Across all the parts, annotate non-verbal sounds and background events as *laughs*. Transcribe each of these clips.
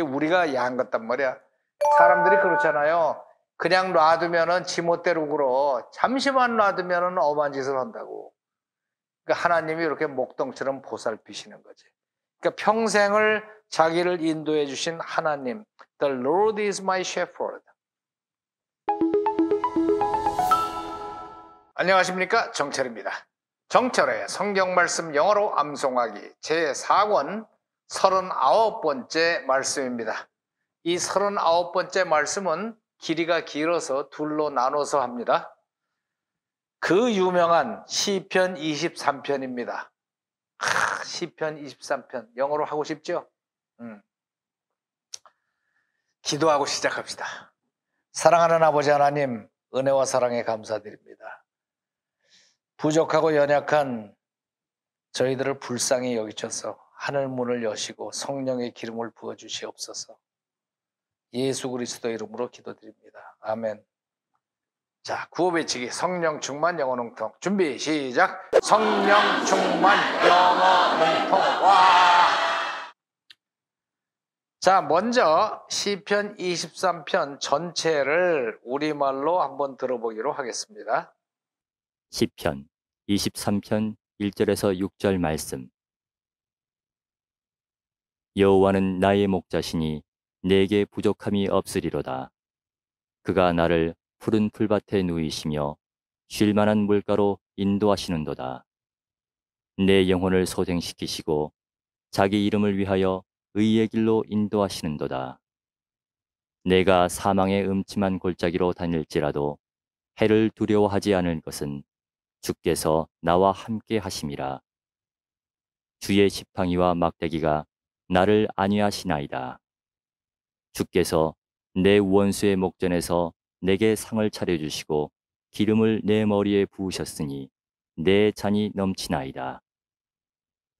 우리가 야한 것단 말이야. 사람들이 그렇잖아요. 그냥 놔두면은 지멋대로 굴어. 잠시만 놔두면은 엄한 짓을 한다고. 그러니까 하나님이 이렇게 목동처럼 보살피시는 거지. 그러니까 평생을 자기를 인도해 주신 하나님. The Lord is my shepherd. 안녕하십니까? 정철입니다. 정철의 성경 말씀 영어로 암송하기 제4권 39번째 말씀입니다. 이 39번째 말씀은 길이가 길어서 둘로 나눠서 합니다. 그 유명한 시편 23편입니다. 하, 시편 23편 영어로 하고 싶죠? 음. 기도하고 시작합시다. 사랑하는 아버지 하나님 은혜와 사랑에 감사드립니다. 부족하고 연약한 저희들을 불쌍히 여기셔서 하늘 문을 여시고 성령의 기름을 부어 주시옵소서. 예수 그리스도 이름으로 기도드립니다. 아멘. 자, 구호 외치기 성령 충만 영어 능통 준비 시작. 성령 충만 영어 능통 와. 자, 먼저 시편 23편 전체를 우리말로 한번 들어보기로 하겠습니다. 시편 23편 1절에서 6절 말씀 여호와는 나의 목자시니 내게 부족함이 없으리로다. 그가 나를 푸른 풀밭에 누이시며 쉴 만한 물가로 인도하시는도다. 내 영혼을 소생시키시고 자기 이름을 위하여 의의 길로 인도하시는도다. 내가 사망의 음침한 골짜기로 다닐지라도 해를 두려워하지 않을 것은 주께서 나와 함께 하심이라. 주의 지팡이와 막대기가 나를 안위하시나이다. 주께서 내 원수의 목전에서 내게 상을 차려주시고 기름을 내 머리에 부으셨으니 내 잔이 넘치나이다.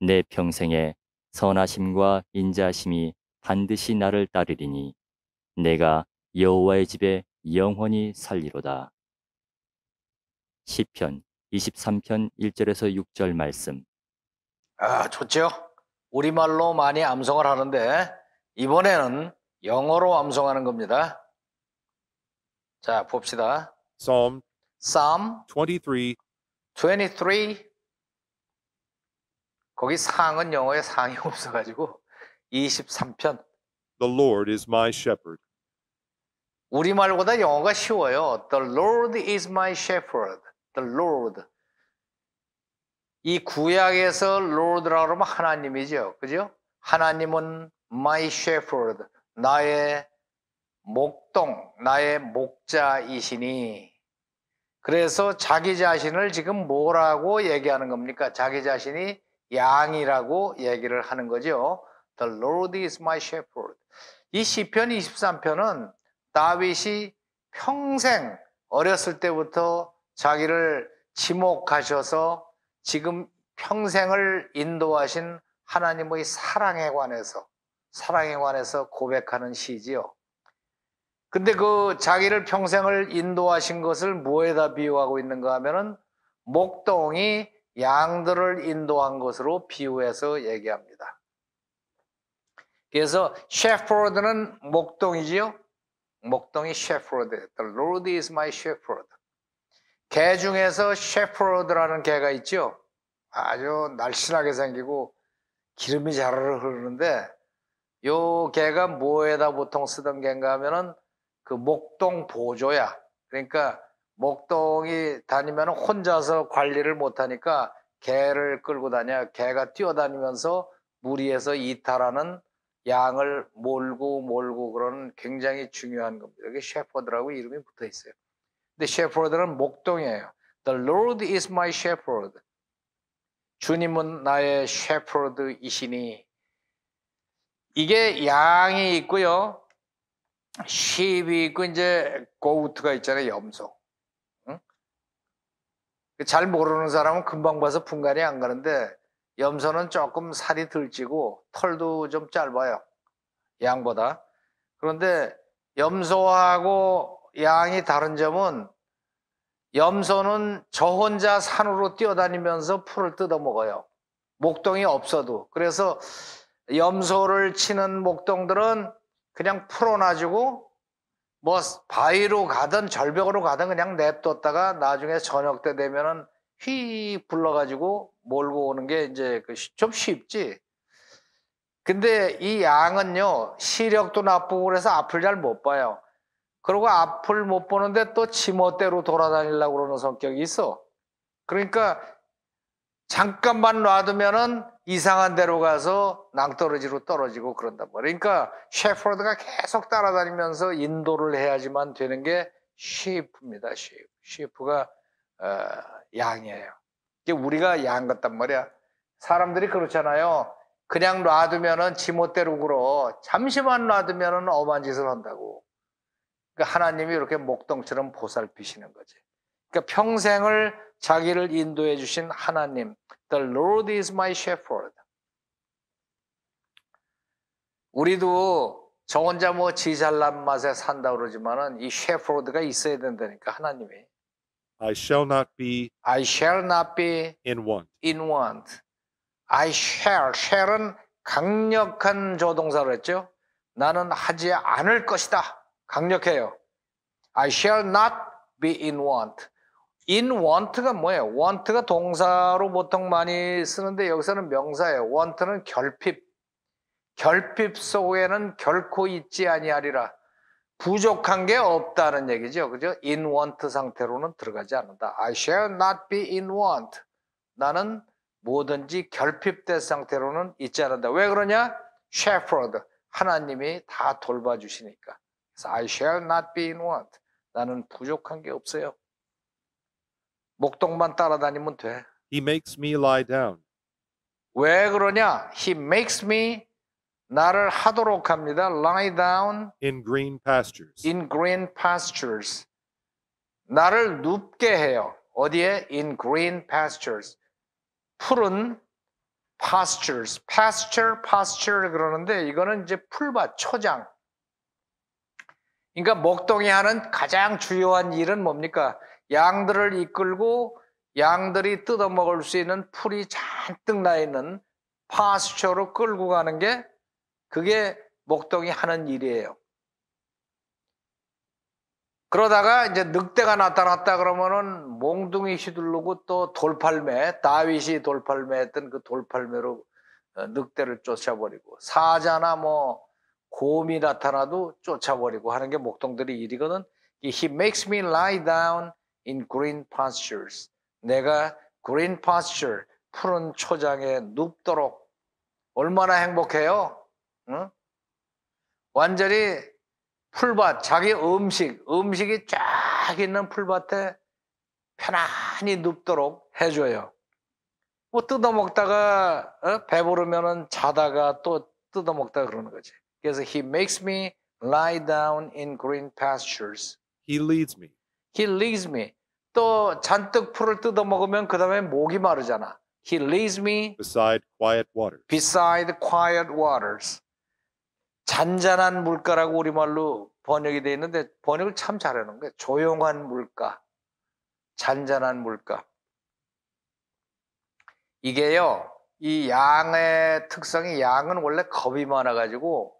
내 평생에 선하심과 인자심이 반드시 나를 따르리니 내가 여호와의 집에 영원히 살리로다. 시편 23편 1절에서 6절 말씀. 아, 좋죠? 우리말로 많이 암송을 하는데 이번에는 영어로 암송하는 겁니다. 자, 봅시다. Psalm Psalm 23, 23 거기 상은 영어에 상이 *laughs* 없어 가지고 23편 The Lord is my shepherd. 우리말보다 영어가 쉬워요. The Lord is my shepherd. The Lord. 이 구약에서 Lord라고 하면 하나님이죠. 그죠? 하나님은 my shepherd. 나의 목동, 나의 목자이시니. 그래서 자기 자신을 지금 뭐라고 얘기하는 겁니까? 자기 자신이 양이라고 얘기를 하는 거죠. The Lord is my shepherd. 이 시편 23편은 다윗이 평생 어렸을 때부터 자기를 지목하셔서 지금 평생을 인도하신 하나님의 사랑에 관해서 사랑에 관해서 고백하는 시지요. 근데 그 자기를 평생을 인도하신 것을 뭐에다 비유하고 있는가 하면은 목동이 양들을 인도한 것으로 비유해서 얘기합니다. 그래서 셰퍼드는 목동이지요. 목동이 셰퍼드. The Lord is my shepherd. 개 중에서 셰퍼드라는 개가 있죠. 아주 날씬하게 생기고 기름이 자르르 흐르는데 요 개가 뭐에다 보통 쓰던 개인가 하면은 그 목동 보조야. 그러니까 목동이 다니면 혼자서 관리를 못하니까 개를 끌고 다녀. 개가 뛰어다니면서 무리에서 이탈하는 양을 몰고 몰고 그러는 굉장히 중요한 겁니다. 여기 셰퍼드라고 이름이 붙어 있어요. 근데 셰퍼드는 목동이에요. The Lord is my shepherd. 주님은 나의 셰퍼드이시니 이게 양이 있고요. sheep이 있고 이제 goat가 있잖아요. 염소. 응? 잘 모르는 사람은 금방 봐서 분간이 안 가는데 염소는 조금 살이 덜 찌고 털도 좀 짧아요. 양보다. 그런데 염소하고 양이 다른 점은 염소는 저 혼자 산으로 뛰어다니면서 풀을 뜯어 먹어요. 목동이 없어도. 그래서 염소를 치는 목동들은 그냥 풀어놔주고 뭐 바위로 가든 절벽으로 가든 그냥 냅뒀다가 나중에 저녁 때 되면은 휘 불러가지고 몰고 오는 게 이제 그좀 쉽지. 근데 이 양은요 시력도 나쁘고 그래서 앞을 잘 못 봐요. 그리고 앞을 못 보는데 또 지멋대로 돌아다니려고 그러는 성격이 있어. 그러니까 잠깐만 놔두면은 이상한 데로 가서 낭떠러지로 떨어지고 말이야. 그러니까 셰퍼드가 계속 따라다니면서 인도를 해야지만 되는 게 쉬프입니다. 쉬프. 쉬프가 어, 양이에요. 이게 우리가 양 같단 말이야. 사람들이 그렇잖아요. 그냥 놔두면은 지멋대로 굴어. 잠시만 놔두면은 엄한 짓을 한다고. 그러니까 하나님이 이렇게 목동처럼 보살피시는 거지. 그러니까 평생을 자기를 인도해 주신 하나님. The Lord is my shepherd. 우리도 저 혼자 뭐 지잘난 맛에 산다 그러지만은 이 shepherd가 있어야 된다니까 하나님이. I shall not be I shall not be in want. in want. I shall. shall은 강력한 조동사로 했죠. 나는 하지 않을 것이다. 강력해요. I shall not be in want. in want가 뭐예요? want가 동사로 보통 많이 쓰는데 여기서는 명사예요. want는 결핍. 결핍 속에는 결코 있지 아니하리라. 부족한 게 없다는 얘기죠. 그죠? in want 상태로는 들어가지 않는다. I shall not be in want. 나는 뭐든지 결핍된 상태로는 있지 않는다. 왜 그러냐? shepherd. 하나님이 다 돌봐주시니까. I shall not be in want. 나는 부족한 게 없어요. 목동만 따라다니면 돼. He makes me lie down 왜 그러냐? He makes me 나를 하도록 합니다. Lie down in green pastures. in green pastures. 나를 눕게 해요. 어디에? In green pastures. 푸른 pastures. pasture, pasture 그러는데 이거는 이제 풀밭, 초장. 그러니까 목동이 하는 가장 주요한 일은 뭡니까? 양들을 이끌고 양들이 뜯어먹을 수 있는 풀이 잔뜩 나 있는 파스처로 끌고 가는 게 그게 목동이 하는 일이에요. 그러다가 이제 늑대가 나타났다 그러면은 몽둥이 휘두르고 또 돌팔매, 다윗이 돌팔매 했던 그 돌팔매로 어, 늑대를 쫓아버리고 사자나 뭐 곰이 나타나도 쫓아버리고 하는 게 목동들의 일이거든. He makes me lie down in green pastures. 내가 green pasture, 푸른 초장에 눕도록 얼마나 행복해요? 응? 완전히 풀밭, 자기 음식, 음식이 쫙 있는 풀밭에 편안히 눕도록 해줘요. 뭐 뜯어먹다가 어? 배부르면은 자다가 또 뜯어먹다가 그러는 거지. 그래서 he makes me lie down in green pastures. He leads me He leads me. 또 잔뜩 풀을 뜯어 먹으면 그 다음에 목이 마르잖아. He leads me beside quiet waters. beside quiet waters. 잔잔한 물가라고 우리말로 번역이 되어 있는데 번역을 참 잘하는 거예요. 조용한 물가, 잔잔한 물가. 이게요, 이 양의 특성이 양은 원래 겁이 많아 가지고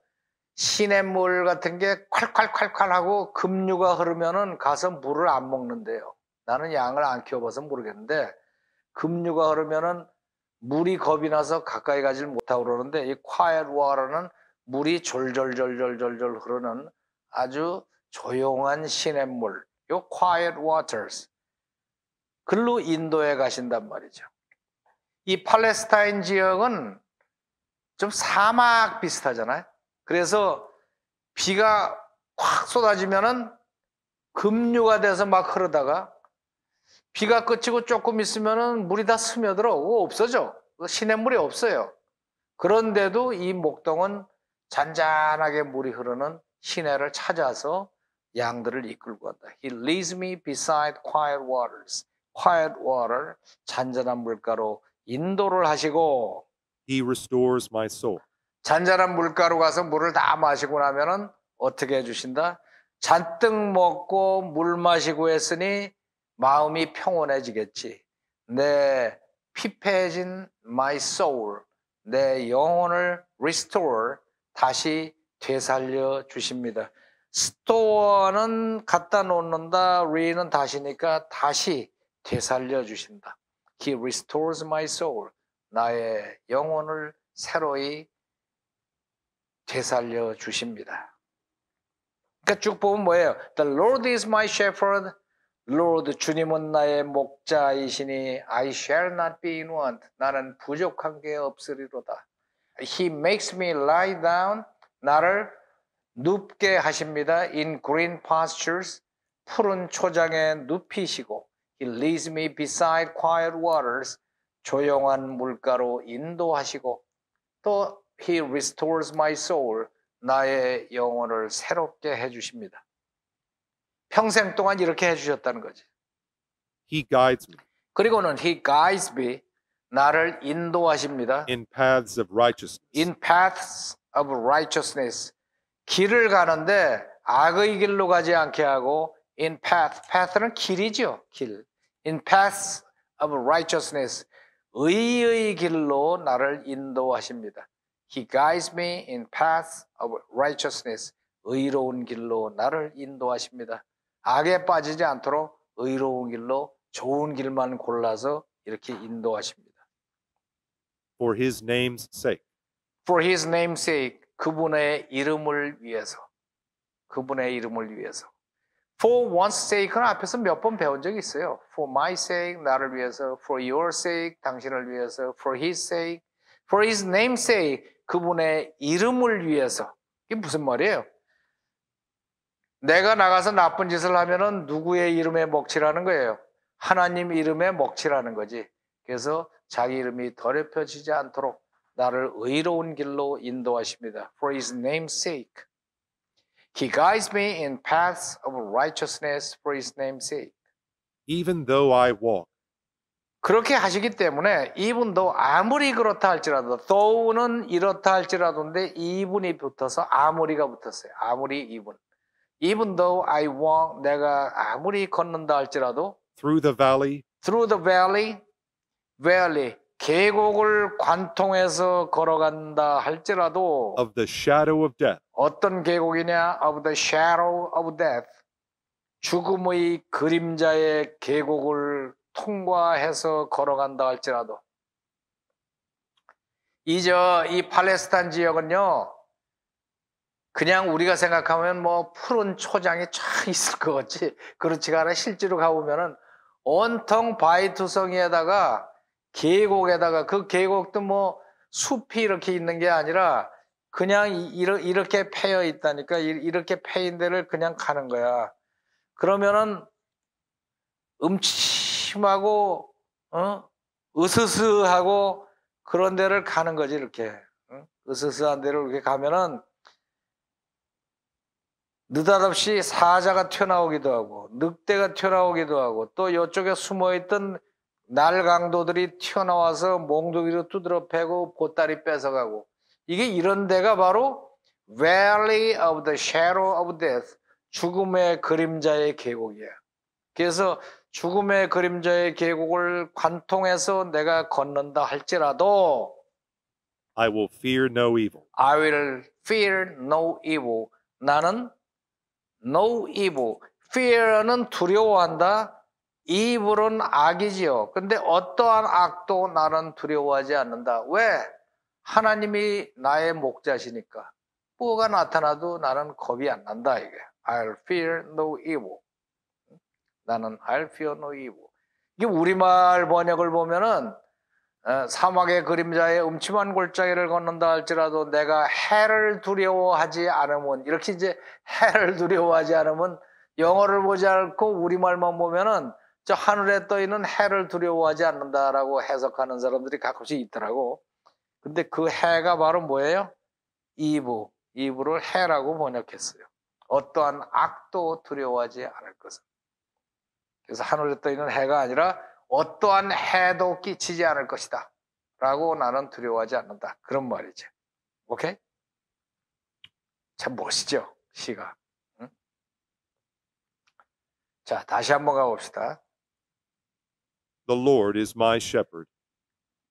시냇물 같은 게 콸콸콸콸 하고 급류가 흐르면은 가서 물을 안 먹는데요. 나는 양을 안 키워봐서 모르겠는데 급류가 흐르면은 물이 겁이 나서 가까이 가질 못하고 그러는데 이 quiet water는 물이 졸졸졸졸졸졸 흐르는 아주 조용한 시냇물, 요 quiet waters. 글로 인도에 가신단 말이죠. 이 팔레스타인 지역은 좀 사막 비슷하잖아요. 그래서 비가 확 쏟아지면은 급류가 돼서 막 흐르다가 비가 그치고 조금 있으면은 물이 다 스며들어 없어져. 시냇물이 없어요. 그런데도 이 목동은 잔잔하게 물이 흐르는 시내를 찾아서 양들을 이끌고 간다. He leads me beside quiet waters. quiet water, 잔잔한 물가로 인도를 하시고 He restores my soul. 잔잔한 물가로 가서 물을 다 마시고 나면은 어떻게 해주신다? 잔뜩 먹고 물 마시고 했으니 마음이 평온해지겠지. 내 피폐해진 my soul, 내 영혼을 restore, 다시 되살려 주십니다. 스토어는 갖다 놓는다, re는 다시니까 다시 되살려 주신다. He restores my soul. 나의 영혼을 새로이 되살려 주십니다. 그러니까 쭉 보면 뭐예요? The Lord is my shepherd. Lord 주님은 나의 목자이시니 I shall not be in want. 나는 부족한 게 없으리로다. He makes me lie down. 나를 눕게 하십니다. In green pastures. 푸른 초장에 눕히시고 He leads me beside quiet waters. 조용한 물가로 인도하시고 또 He restores my soul. 나의 영혼을 새롭게 해주십니다. 평생 동안 이렇게 해주셨다는 거지. He guides me 그리고는 He guides me. 나를 인도하십니다. in paths of righteousness In paths of righteousness. 길을 가는데 악의 길로 가지 않게 하고 in path. path는 길이죠. 길. In paths of righteousness. 의의 길로 나를 인도하십니다. He guides me in paths of righteousness. 의로운 길로 나를 인도하십니다. 악에 빠지지 않도록 의로운 길로 좋은 길만 골라서 이렇게 인도하십니다. for his name's sake. For his name's sake. 그분의 이름을 위해서. 그분의 이름을 위해서. For one's sake는 앞에서 몇 번 배운 적이 있어요. For my sake, 나를 위해서. For your sake, 당신을 위해서. For his sake. For his name's sake. 그분의 이름을 위해서. 이게 무슨 말이에요? 내가 나가서 나쁜 짓을 하면은 누구의 이름에 먹칠하는 거예요? 하나님 이름에 먹칠하는 거지. 그래서 자기 이름이 더럽혀지지 않도록 나를 의로운 길로 인도하십니다. For his name's sake. He guides me in paths of righteousness for his name's sake. Even though I walk 그렇게 하시기 때문에 이분도 아무리 그렇다 할지라도 though는 이렇다 할지라도인데 이분이 붙어서 아무리가 붙었어요. 아무리 이분. Even though I walk 내가 아무리 걷는다 할지라도 through the valley through the valley, valley 계곡을 관통해서 걸어간다 할지라도 of the shadow of death, 어떤 계곡이냐? Of the shadow of death. 죽음의 그림자의 계곡을 통과해서 걸어간다 할지라도 이저 이 팔레스타인 지역은요. 그냥 우리가 생각하면 뭐 푸른 초장이 쫙 있을 것 같지 그렇지가 않아 실제로 가보면은 온통 바위투성이에다가 계곡에다가 그 계곡도 뭐 숲이 이렇게 있는 게 아니라 그냥 이렇게 패여 있다니까 이- 이렇게 패인 데를 그냥 가는 거야. 그러면은 음 침하고 어? 으스스하고 그런 데를 가는 거지 이렇게 응? 으스스한 데를 이렇게 가면은 느닷없이 사자가 튀어나오기도 하고 늑대가 튀어나오기도 하고 또 이쪽에 숨어있던 날강도들이 튀어나와서 몽둥이로 두드러 패고 보따리 뺏어가고 이게 이런 데가 바로 Valley of the Shadow of Death 죽음의 그림자의 계곡이야. 그래서 죽음의 그림자의 계곡을 관통해서 내가 걷는다 할지라도 I will fear no evil. I will fear no evil. 나는 no evil. fear는 두려워한다. evil은 악이지요. 근데 어떠한 악도 나는 두려워하지 않는다. 왜? 하나님이 나의 목자시니까. 뭐가 나타나도 나는 겁이 안 난다 이게. I'll fear no evil. 나는 no evil. 이게 우리말 번역을 보면은 어, 사막의 그림자의 음침한 골짜기를 걷는다 할지라도 내가 해를 두려워하지 않으면 이렇게 이제 해를 두려워하지 않으면 영어를 보지 않고 우리말만 보면은 저 하늘에 떠 있는 해를 두려워하지 않는다라고 해석하는 사람들이 가끔씩 있더라고. 근데 그 해가 바로 뭐예요? 이브, 이브를 해라고 번역했어요. 어떠한 악도 두려워하지 않을 것은. 그래서 하늘에 떠 있는 해가 아니라 어떠한 해도 끼치지 않을 것이다. 라고 나는 두려워하지 않는다. 그런 말이죠. 오케이? 참 멋있죠? 시가. 응? 자, 다시 한번 가봅시다. The Lord is my shepherd.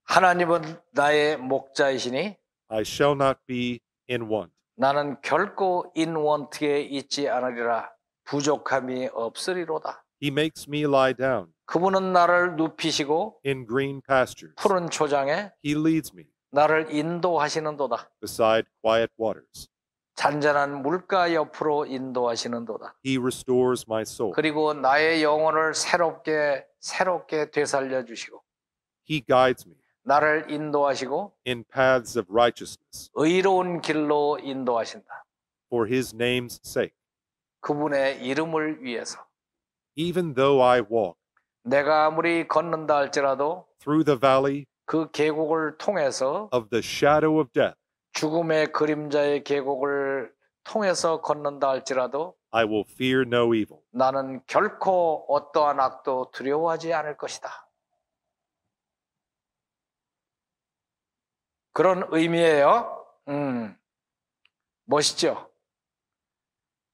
하나님은 나의 목자이시니 I shall not be in want. 나는 결코 인원트에 있지 않으리라. 부족함이 없으리로다. He makes me lie down 그분은 나를 눕히시고 in green pastures. 푸른 초장에 He leads me 나를 인도하시는도다. beside quiet waters. 잔잔한 물가 옆으로 인도하시는도다. He restores my soul. 그리고 나의 영혼을 새롭게 새롭게 되살려 주시고 He guides me 나를 인도하시고 in paths of righteousness 의로운 길로 인도하신다. for his name's sake. 그분의 이름을 위해서 Even though I walk 내가 아무리 걷는다 할지라도 through the valley 그 계곡을 통해서 of the shadow of death, 죽음의 그림자의 계곡을 통해서 걷는다 할지라도 I will fear no evil. 나는 결코 어떠한 악도 두려워하지 않을 것이다. 그런 의미예요. 음, 멋있죠?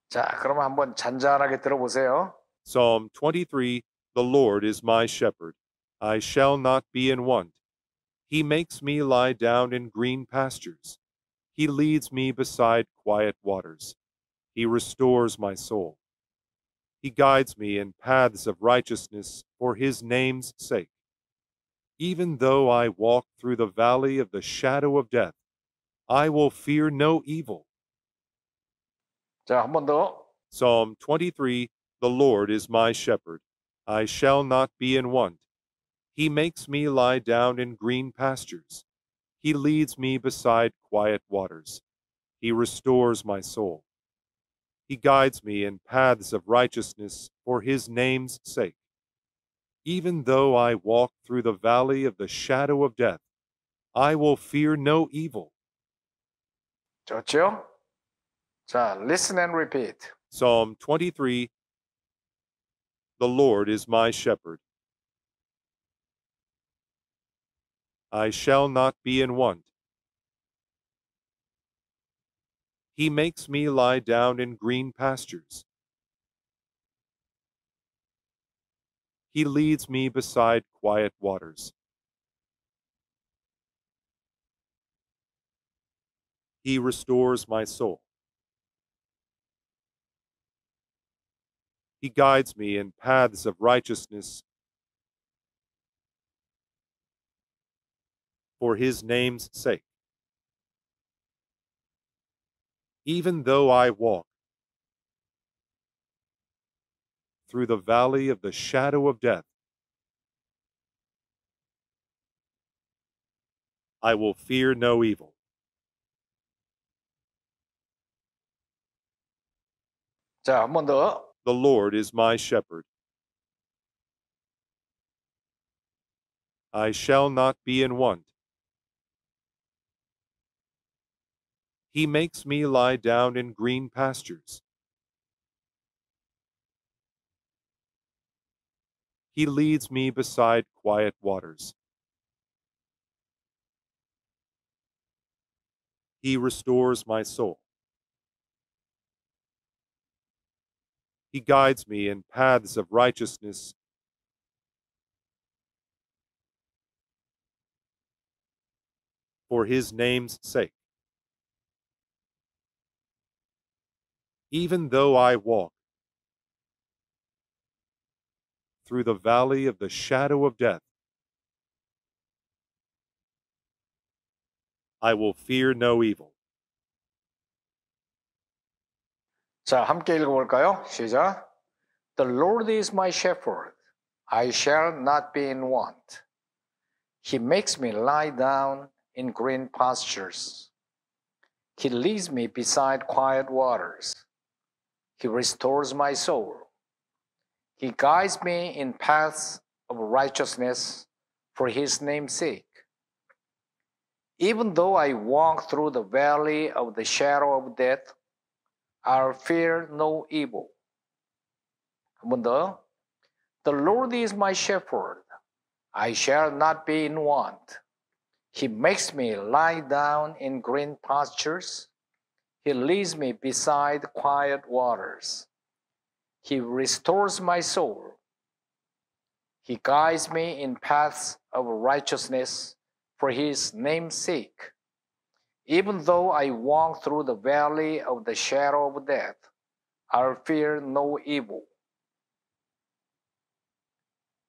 자, 그러면 한번 잔잔하게 들어보세요. Psalm 23 The Lord is my shepherd. I shall not be in want. He makes me lie down in green pastures. He leads me beside quiet waters. He restores my soul. He guides me in paths of righteousness for his name's sake. Even though I walk through the valley of the shadow of death, I will fear no evil. 자, 한 번 더. Psalm 23 The Lord is my shepherd. I shall not be in want. He makes me lie down in green pastures. He leads me beside quiet waters. He restores my soul. He guides me in paths of righteousness for his name's sake. Even though I walk through the valley of the shadow of death, I will fear no evil. 좋죠? 자, listen and repeat. Psalm 23 the Lord is my shepherd. I shall not be in want. He makes me lie down in green pastures. He leads me beside quiet waters. He restores my soul. He guides me in paths of righteousness for his name's sake. Even though I walk through the valley of the shadow of death, I will fear no evil. 자, 한 번 더. The Lord is my shepherd. I shall not be in want. He makes me lie down in green pastures. He leads me beside quiet waters. He restores my soul. He guides me in paths of righteousness for his name's sake. Even though I walk through the valley of the shadow of death, I will fear no evil. 자, 함께 읽어볼까요? 시작. The Lord is my shepherd. I shall not be in want. He makes me lie down in green pastures. He leads me beside quiet waters. He restores my soul. He guides me in paths of righteousness for his name's sake. Even though I walk through the valley of the shadow of death, I'll fear no evil. 한 번 더. The Lord is my shepherd. I shall not be in want. He makes me lie down in green pastures. He leads me beside quiet waters. He restores my soul. He guides me in paths of righteousness for his name's sake. Even though I walk through the valley of the shadow of death, I'll fear no evil.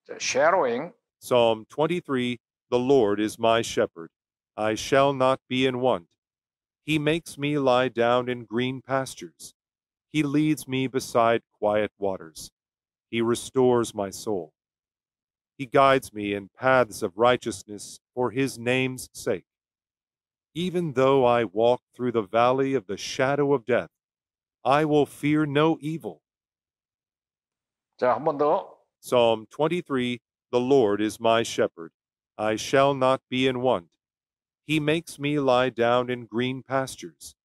자, shadowing Psalm 23 The Lord is my shepherd. I shall not be in want. He makes me lie down in green pastures. He leads me beside quiet waters. He restores my soul. He guides me in paths of righteousness for his name's sake. Even though I walk through the valley of the shadow of death, I will fear no evil. 자, 한 번 더. Psalm 23 The Lord is my shepherd. I shall not be in want. He makes me lie down in green pastures.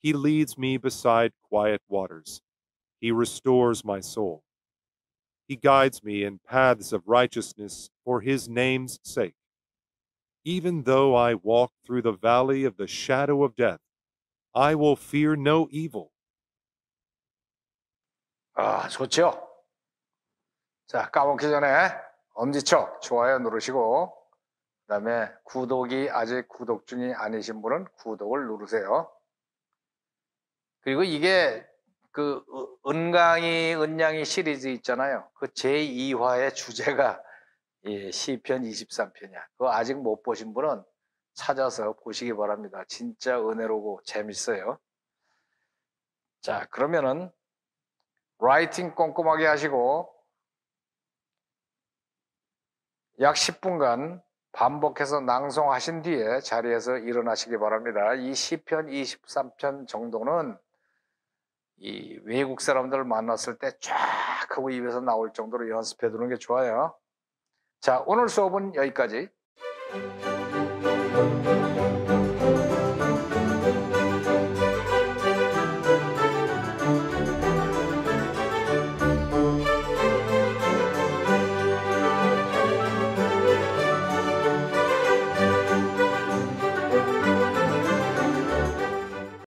He leads me beside quiet waters. He restores my soul. He guides me in paths of righteousness for his name's sake. Even though I walk through the valley of the shadow of death, I will fear no evil. 아, 좋죠? 자, 까먹기 전에 엄지척 좋아요 누르시고 그 다음에 구독이 아직 구독 중이 아니신 분은 구독을 누르세요. 그리고 이게 그 으- 은강이 은양이 시리즈 있잖아요. 그 제2화의 주제가 예, 시편 23편이야. 그거 아직 못 보신 분은 찾아서 보시기 바랍니다. 진짜 은혜로고 재밌어요. 자, 그러면은 라이팅 꼼꼼하게 하시고 약 10분간 반복해서 낭송하신 뒤에 자리에서 일어나시기 바랍니다. 이 시편 23편 정도는 이 외국 사람들 만났을 때 쫙 하고 입에서 나올 정도로 연습해 두는 게 좋아요. 자, 오늘 수업은 여기까지.